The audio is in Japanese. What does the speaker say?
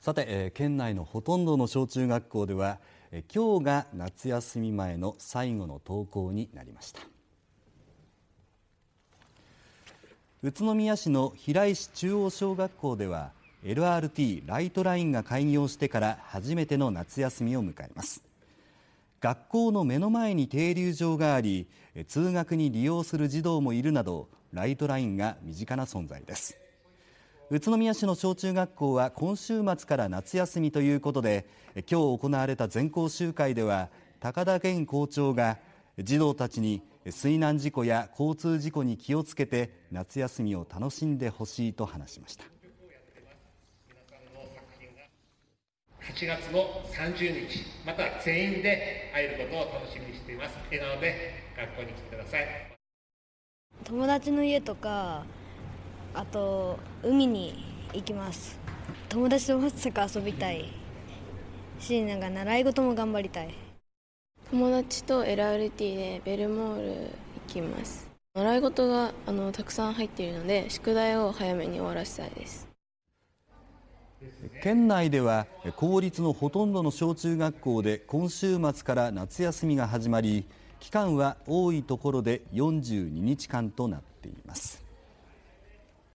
さて、えー、県内のほとんどの小中学校では、えー、今日が夏休み前の最後の登校になりました。宇都宮市の平石中央小学校では LRT ライトラインが開業してから初めての夏休みを迎えます。学校の目の前に停留場があり通学に利用する児童もいるなどライトラインが身近な存在です。宇都宮市の小中学校は今週末から夏休みということで今日行われた全校集会では高田源校長が児童たちに水難事故や交通事故に気をつけて夏休みを楽しんでほしいと話しました。8月の30日また全員で会えることを楽しみにしています。笑顔で学校に来てください。友達の家とかあと海に行きます。友達とまさか遊びたいしなんか習い事も頑張りたい。友達と LRT でベルモール行きます。習い事があのたくさん入っているので宿題を早めに終わらせたいです。県内では公立のほとんどの小中学校で今週末から夏休みが始まり期間は多いところで42日間となっています